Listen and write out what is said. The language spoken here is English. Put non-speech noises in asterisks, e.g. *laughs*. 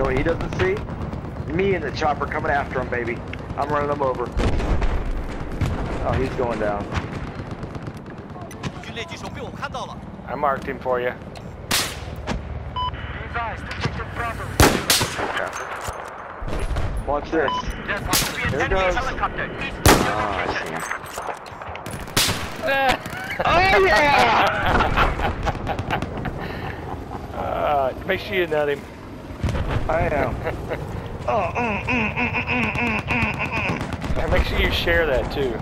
know what he doesn't see? Me and the chopper coming after him, baby. I'm running him over. Oh, he's going down. I marked him for you. Watch this. Here goes. Oh, oh yeah! *laughs* uh, make sure you nut him. I am. oh, mm, mm, mm, Make sure you share that too.